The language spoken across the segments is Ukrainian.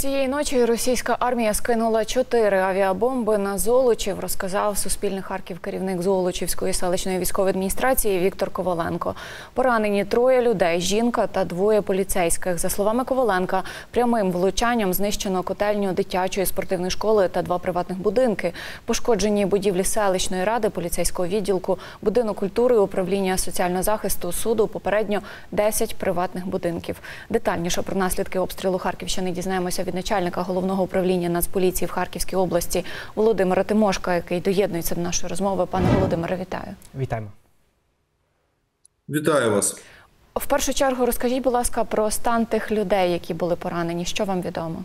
Цієї ночі російська армія скинула чотири авіабомби на Золочів, розказав Суспільний Харків керівник Золочівської селищної військової адміністрації Віктор Коваленко. Поранені троє людей, жінка та двоє поліцейських. За словами Коваленка, прямим влучанням знищено котельню дитячої спортивної школи та два приватних будинки. Пошкоджені будівлі селищної ради, поліцейського відділку, будинок культури, управління соціального захисту, суду. Попередньо 10 приватних будинків. Детальніше про наслідки обстрілу Харківщини дізнаємося від начальника головного управління Нацполіції в Харківській області Володимира Тимошка, який доєднується до нашої розмови. Пане Володимире, вітаю. Вітаємо. Вітаю вас. В першу чергу розкажіть, будь ласка, про стан тих людей, які були поранені. Що вам відомо?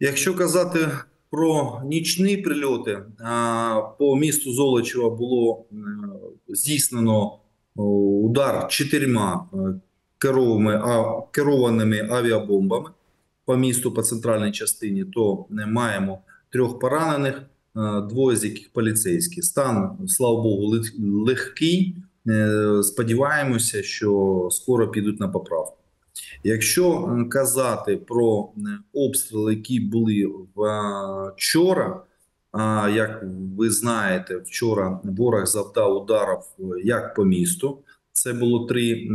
Якщо казати про нічні прильоти, по місту Золочева було е, здійснено удар чотирма е, керованими, авіабомбами по місту по центральній частині, то не маємо трьох поранених, е, двоє з яких поліцейські. Стан, слава Богу, легкий. Е, Сподіваємося, що скоро підуть на поправку. Якщо е, казати про обстріли, які були вчора, як ви знаєте, вчора ворог завдав ударів як по місту. Це було три е,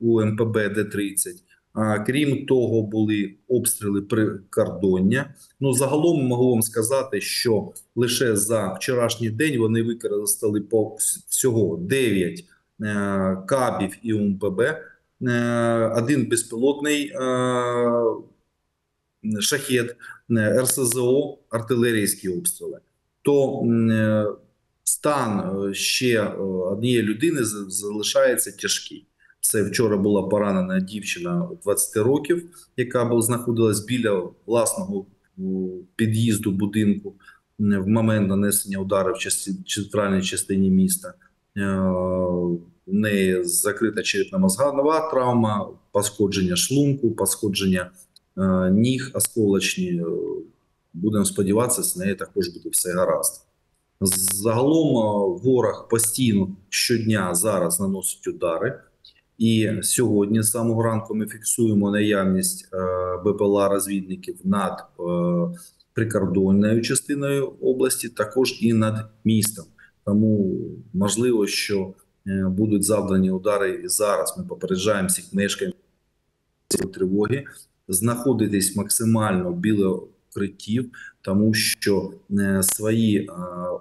УМПБ Д-30. А крім того, були обстріли прикордоння. Ну загалом можу вам сказати, що лише за вчорашній день вони використали по всього 9 е, кабів і УМПБ, е, один безпілотний шахет, РСЗО, артилерійські обстріли. То стан е, ще е, однієї людини залишається тяжкий. Це вчора була поранена дівчина 20 років, яка знаходилась біля власного під'їзду будинку в момент нанесення ударів в центральній частині міста. Е, У неї закрита черепно-мозгова травма, пошкодження шлунку, пошкодження ніг осколочні. Будемо сподіватися, з нею також буде все гаразд. Загалом е, ворог постійно щодня зараз наносить удари. І сьогодні з самого ранку ми фіксуємо наявність е, БПЛА розвідників над е, прикордонною частиною області, також і над містом. Тому можливо, що будуть завдані удари і зараз. Ми попереджаємо всіх мешканців тривоги знаходитись максимально біля укриттів, тому що е, свої е,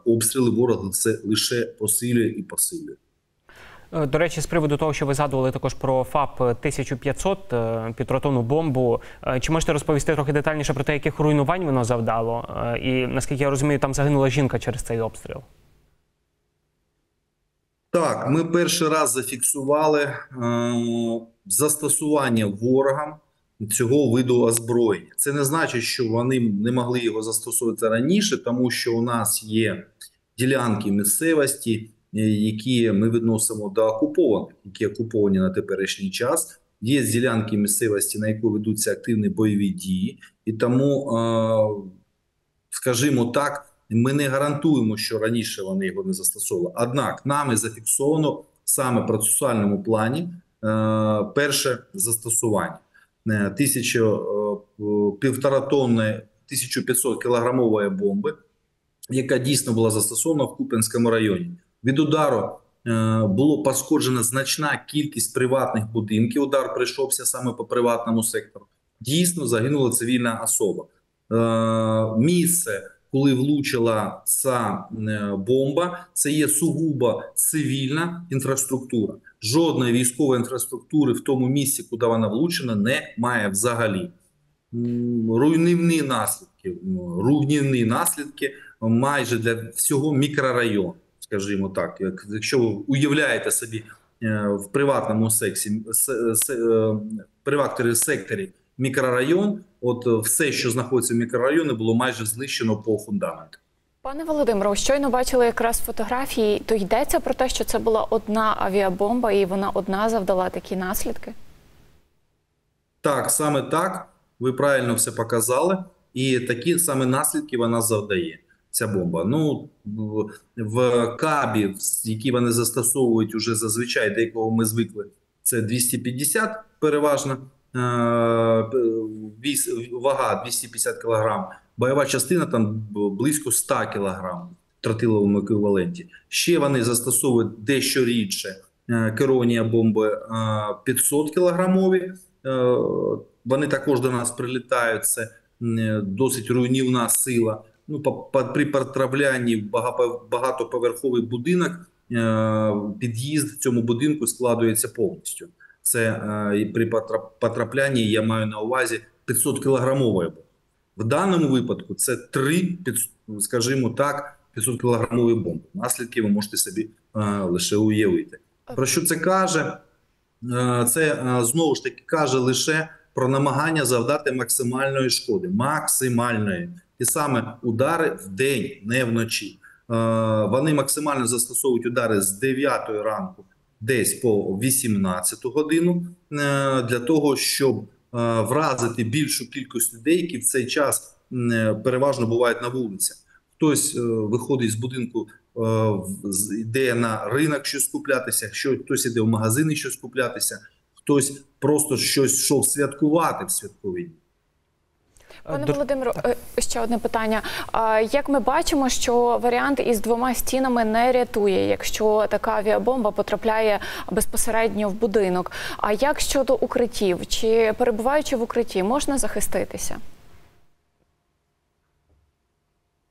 обстріли ворог це лише посилює і посилює. Е, До речі, з приводу того, що ви згадували також про ФАП 1500 е, підротовну бомбу. Чи можете розповісти трохи детальніше про те, яких руйнувань воно завдало? І наскільки я розумію, там загинула жінка через цей обстріл. Так, ми перший раз зафіксували е, застосування ворогам цього виду озброєння. Це не значить, що вони не могли його застосовувати раніше, тому що у нас є ділянки місцевості, е, які ми відносимо до окупованих, які окуповані на теперішній час. Є ділянки місцевості, на які ведуться активні бойові дії, і тому, е, скажімо так, ми не гарантуємо, що раніше вони його не застосовували. Однак нами зафіксовано саме в процесуальному плані е, перше застосування. Е, Тисячу, е, півтора тонни 1500 кілограмової бомби, яка дійсно була застосована в Куп'янському районі. Від удару е, було пошкоджена значна кількість приватних будинків. Удар прийшовся саме по приватному сектору. Дійсно загинула цивільна особа. Місце, коли влучила ця е, бомба, це є сугубо цивільна інфраструктура. Жодної військової інфраструктури в тому місці, куди вона влучена, немає взагалі. Руйнівні наслідки, руйнівні наслідки майже для всього мікрорайону, скажімо так. Якщо ви уявляєте собі е, в приватному сексі, се- се- е, приватному секторі мікрорайон, от е, все, що знаходиться в мікрорайоні, було майже знищено по фундаменту. Пане Володимире, щойно бачили якраз фотографії. То йдеться про те, що це була одна авіабомба, і вона одна завдала такі наслідки. Так, саме так. Ви правильно все показали, і такі саме наслідки вона завдає. Ця бомба. Ну в, кабі, які вони застосовують уже зазвичай, до якого ми звикли, це 250 переважно вага 250 кг, бойова частина там близько 100 кг в тротиловому еквіваленті. Ще вони застосовують дещо рідше е, керовані бомби е, 500 кілограмові. Е, Вони також до нас прилітають. Це досить руйнівна сила. Ну, по, по, при потраплянні в багатоповерховий будинок, е, під'їзд в цьому будинку складується повністю. Це е, і при потра- потраплянні я маю на увазі 500 кілограмової. В даному випадку це три, скажімо так, 500 кілограмові бомби. Наслідки ви можете собі е, лише уявити. Про що це каже? Е, Це знову ж таки каже лише про намагання завдати максимальної шкоди. Максимальної. І саме удари в день, не вночі. Вони максимально застосовують удари з 9 ранку десь по 18 годину е, для того, щоб е, вразити більшу кількість людей, які в цей час е, переважно бувають на вулицях. Хтось виходить з будинку, йде на ринок щось куплятися, хтось іде в магазини щось куплятися, хтось просто щось йшов святкувати в святкові дні. Пане До- Володимиру, е, ще одне питання. Як ми бачимо, що варіант із двома стінами не рятує, якщо така авіабомба потрапляє безпосередньо в будинок. А як щодо укриттів? Чи перебуваючи в укритті, можна захиститися?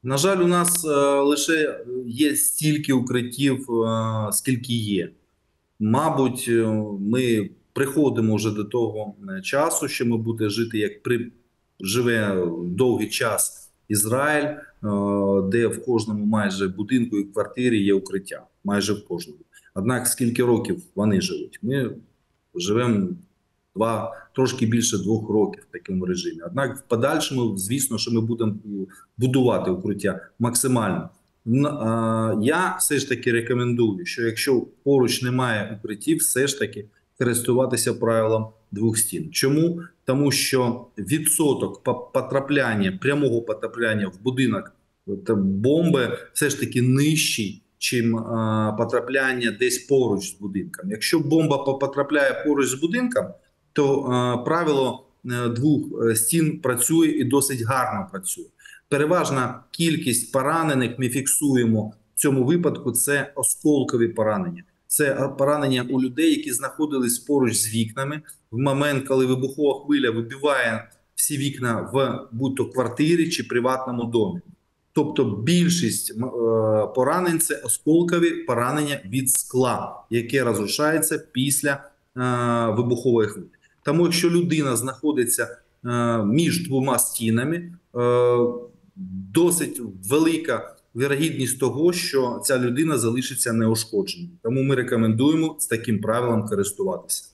На жаль, у нас е, лише є стільки укриттів, е, скільки є. Мабуть, ми приходимо вже до того часу, що ми будемо жити, як при живе довгий час Ізраїль, е, де в кожному майже будинку і квартирі є укриття. Майже в кожному. Однак, скільки років вони живуть? Ми живемо два, трошки більше двох років в такому режимі. Однак, в подальшому, звісно, що ми будемо будувати укриття максимально. Я все ж таки рекомендую, що якщо поруч немає укриттів, все ж таки користуватися правилом двох стін. Чому? Тому що відсоток потрапляння, прямого потрапляння в будинок бомби все ж таки нижчий, чим а, потрапляння десь поруч з будинком. Якщо бомба потрапляє поруч з будинком, то а, правило е, двох е, стін працює і досить гарно працює. Переважна кількість поранених ми фіксуємо в цьому випадку. Це осколкові поранення. Це поранення у людей, які знаходились поруч з вікнами в момент, коли вибухова хвиля вибиває всі вікна в будь-то квартирі чи приватному домі. Тобто більшість е, поранень це осколкові поранення від скла, яке розрушається після е, вибухової хвилі. Тому, якщо людина знаходиться е, між двома стінами, досить велика вірогідність того, що ця людина залишиться неушкодженою. Тому ми рекомендуємо з таким правилом користуватися.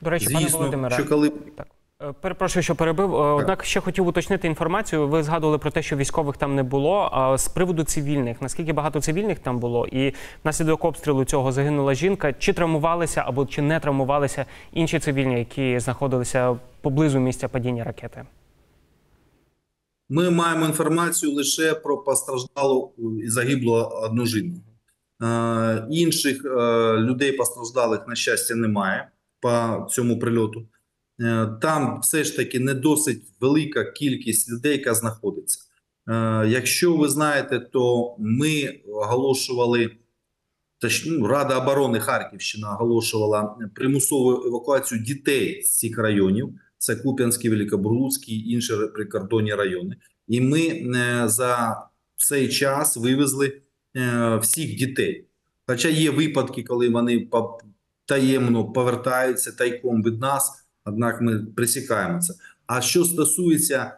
До речі, пане Володимире, що коли Так. Е, Перепрошую, що перебив. Е, Однак ще хотів уточнити інформацію. Ви згадували про те, що військових там не було. А з приводу цивільних, наскільки багато цивільних там було, і внаслідок обстрілу цього загинула жінка. Чи травмувалися або чи не травмувалися інші цивільні, які знаходилися поблизу місця падіння ракети? Ми маємо інформацію лише про постраждалу і загиблу одну жінку. Е, інших е, людей постраждалих, на щастя, немає по цьому прильоту. Е, там все ж таки не досить велика кількість людей, яка знаходиться. Якщо ви знаєте, то ми оголошували, ну, Рада оборони Харківщина оголошувала примусову евакуацію дітей з цих районів. Це Куп'янський, Великобурлуцький інші прикордонні райони. І ми е, за цей час вивезли е, всіх дітей. Хоча є випадки, коли вони таємно повертаються тайком від нас, однак ми присікаємо це. А що стосується е,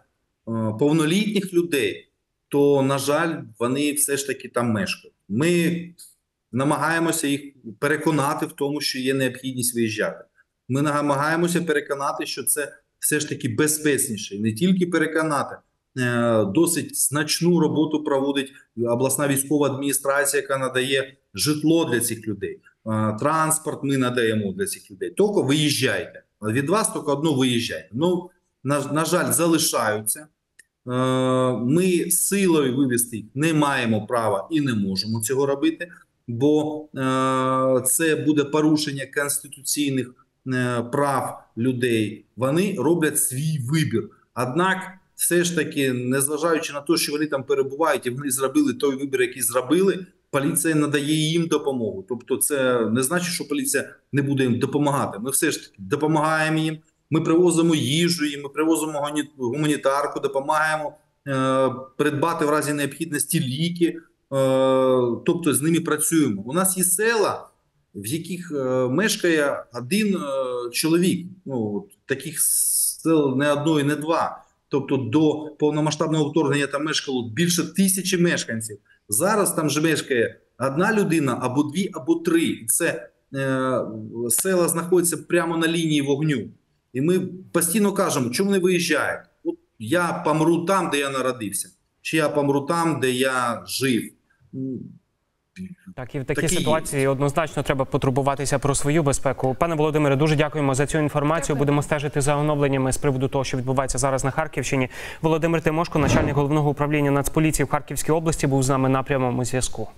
повнолітніх людей, то, на жаль, вони все ж таки там мешкають. Ми намагаємося їх переконати в тому, що є необхідність виїжджати. Ми намагаємося переконати, що це все ж таки безпечніше, не тільки переконати. Е, Досить значну роботу проводить обласна військова адміністрація, яка надає житло для цих людей. Е, Транспорт ми надаємо для цих людей. Тільки виїжджайте. Від вас тільки одно виїжджайте. Ну, на, на жаль, залишаються. Е, Ми силою вивести їх не маємо права і не можемо цього робити, бо це буде порушення конституційних прав людей, вони роблять свій вибір. Однак, все ж таки, незважаючи на те, що вони там перебувають і вони зробили той вибір, який зробили, поліція надає їм допомогу. Тобто, це не значить, що поліція не буде їм допомагати. Ми все ж таки допомагаємо їм. Ми привозимо їжу, ми привозимо гуманітарку, допомагаємо е, придбати в разі необхідності ліки. Е, тобто з ними працюємо. У нас є села, в яких е, мешкає один е, чоловік. Ну, от, таких сел не одно і не два. Тобто до повномасштабного вторгнення там мешкало більше тисячі мешканців. Зараз там же мешкає одна людина або дві, або три. І це е, села знаходяться прямо на лінії вогню. І ми постійно кажемо, чому не виїжджають? От я помру там, де я народився, чи я помру там, де я жив. Так, і в такій Такі ситуації однозначно треба потурбуватися про свою безпеку. Пане Володимире, дуже дякуємо за цю інформацію. Дякую. Будемо стежити за оновленнями з приводу того, що відбувається зараз на Харківщині. Володимир Тимошко, начальник головного управління Нацполіції в Харківській області, був з нами на прямому зв'язку.